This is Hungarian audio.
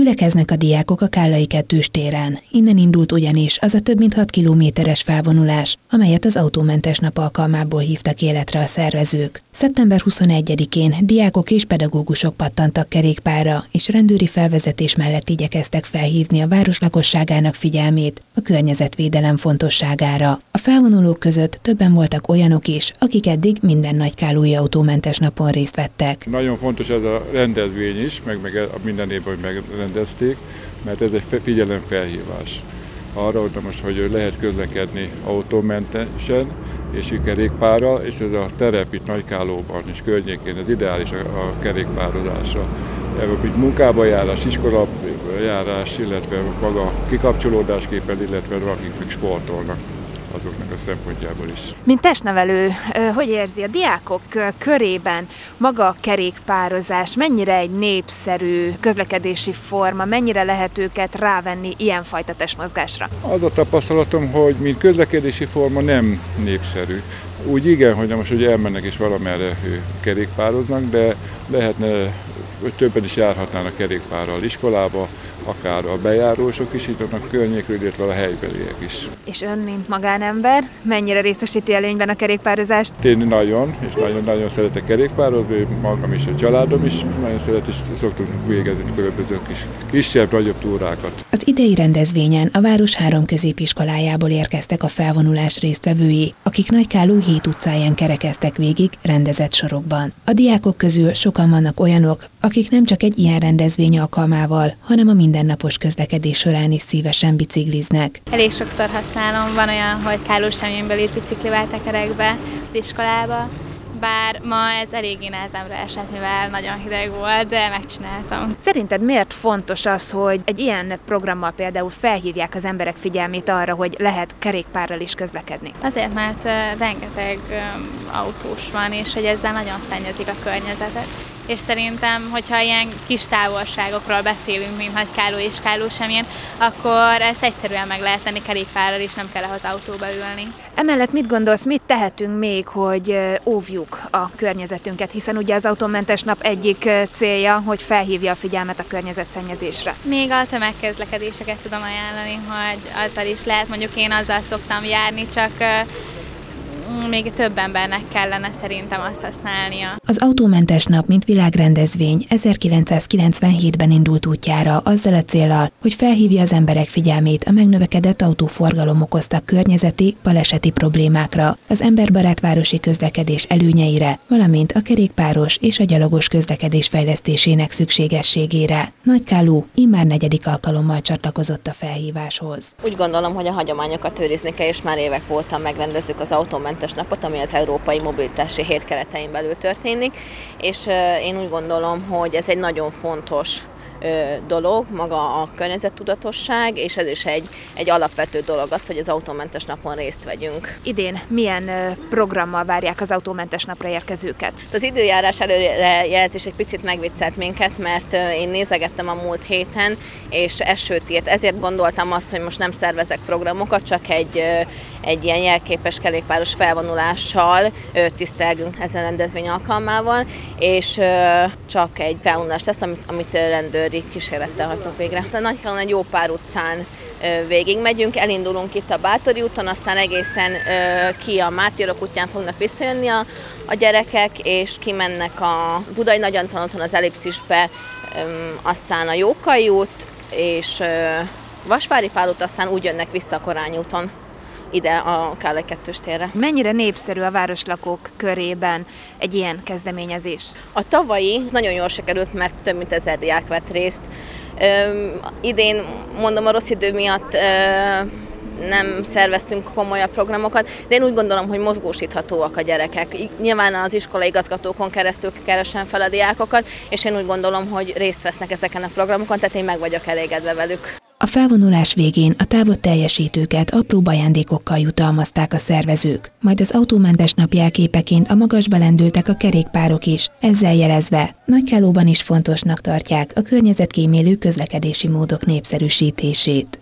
Gyülekeznek a diákok a Kállai kettős téren. Innen indult ugyanis az a több mint 6 kilométeres felvonulás, amelyet az autómentes nap alkalmából hívtak életre a szervezők. Szeptember 21-én diákok és pedagógusok pattantak kerékpára, és rendőri felvezetés mellett igyekeztek felhívni a város lakosságának figyelmét a környezetvédelem fontosságára. A felvonulók között többen voltak olyanok is, akik eddig minden nagykálói autómentes napon részt vettek. Nagyon fontos ez a rendezvény is, meg, meg minden évben, hogy megrendezték, mert ez egy figyelemfelhívás arra, hogy most, hogy lehet közlekedni autómentesen és kerékpárral, és ez a terep itt Nagykálóban és környékén ez ideális a, a kerékpározásra. Mint munkába járás, iskola járás, illetve maga kikapcsolódásképpen, illetve akik még sportolnak azoknak a szempontjából is. Mint testnevelő, hogy érzi a diákok körében maga a kerékpározás, mennyire egy népszerű közlekedési forma, mennyire lehet őket rávenni ilyenfajta testmozgásra? Az a tapasztalatom, hogy mint közlekedési forma nem népszerű. Úgy igen, hogy most hogy elmennek és valamerre kerékpároznak, de lehetne, hogy többen is járhatnának kerékpárral iskolába, akár a bejárósok is itt a környékről, illetve a helybeliek is. És ön, mint magánember, mennyire részesíti előnyben a kerékpározást? Én nagyon, és nagyon-nagyon szeretek kerékpározni, magam is, a családom is nagyon szeret, és szoktunk végezni különböző kis, kisebb, nagyobb túrákat. Az idei rendezvényen a város három középiskolájából érkeztek a felvonulás résztvevői, akik Nagykáló hét utcáján kerekeztek végig rendezett sorokban. A diákok közül sokan vannak olyanok, akik nem csak egy ilyen rendezvény alkalmával, hanem a mindennapos közlekedés során is szívesen bicikliznek. Elég sokszor használom, van olyan, hogy Kálós Semjénből is biciklivel tekerek be az iskolába, bár ma ez eléggé nehezemre esett, mivel nagyon hideg volt, de megcsináltam. Szerinted miért fontos az, hogy egy ilyen programmal például felhívják az emberek figyelmét arra, hogy lehet kerékpárral is közlekedni? Azért, mert rengeteg autós van, és hogy ezzel nagyon szennyezik a környezetet és szerintem, hogyha ilyen kis távolságokról beszélünk, mint hogy Káló és Káló semmilyen, akkor ezt egyszerűen meg lehet tenni kerékpárral, és nem kell az autóba ülni. Emellett mit gondolsz, mit tehetünk még, hogy óvjuk a környezetünket, hiszen ugye az autómentes nap egyik célja, hogy felhívja a figyelmet a környezetszennyezésre. Még a tömegközlekedéseket tudom ajánlani, hogy azzal is lehet, mondjuk én azzal szoktam járni, csak még több embernek kellene szerintem azt használnia. Az autómentes nap, mint világrendezvény 1997-ben indult útjára azzal a célral, hogy felhívja az emberek figyelmét a megnövekedett autóforgalom okozta környezeti, baleseti problémákra, az emberbarát városi közlekedés előnyeire, valamint a kerékpáros és a gyalogos közlekedés fejlesztésének szükségességére. Nagykálú immár negyedik alkalommal csatlakozott a felhíváshoz. Úgy gondolom, hogy a hagyományokat őrizni kell, és már évek óta megrendezzük az autómentes mobilitásos napot, ami az Európai Mobilitási Hét keretein belül történik, és én úgy gondolom, hogy ez egy nagyon fontos dolog, maga a környezettudatosság, és ez is egy, egy alapvető dolog az, hogy az autómentes napon részt vegyünk. Idén milyen programmal várják az autómentes napra érkezőket? Az időjárás előrejelzés egy picit megviccelt minket, mert én nézegettem a múlt héten, és esőt írt. Ezért gondoltam azt, hogy most nem szervezek programokat, csak egy, egy ilyen jelképes kerékpáros felvonulással tisztelgünk ezen rendezvény alkalmával, és csak egy felvonulás lesz, amit, amit rendőr rendőri kísérlettel hagynak végre. A Nagykalon egy jó pár utcán végig megyünk, elindulunk itt a Bátori úton, aztán egészen ki a Mátírok útján fognak visszajönni a, a gyerekek, és kimennek a Budai Nagy Antal úton az Ellipszisbe, aztán a Jókai út, és Vasvári Pál út, aztán úgy jönnek vissza a Korány úton ide a Kállai kettős térre. Mennyire népszerű a városlakók körében egy ilyen kezdeményezés? A tavalyi nagyon jól sikerült, mert több mint ezer diák vett részt. Üm, idén, mondom, a rossz idő miatt nem szerveztünk komolyabb programokat, de én úgy gondolom, hogy mozgósíthatóak a gyerekek. Nyilván az iskola igazgatókon keresztül keresem fel a diákokat, és én úgy gondolom, hogy részt vesznek ezeken a programokon, tehát én meg vagyok elégedve velük. A felvonulás végén a távot teljesítőket apró ajándékokkal jutalmazták a szervezők, majd az autómentes nap jelképeként a magasba lendültek a kerékpárok is, ezzel jelezve, Nagykálóban is fontosnak tartják a környezetkímélő közlekedési módok népszerűsítését.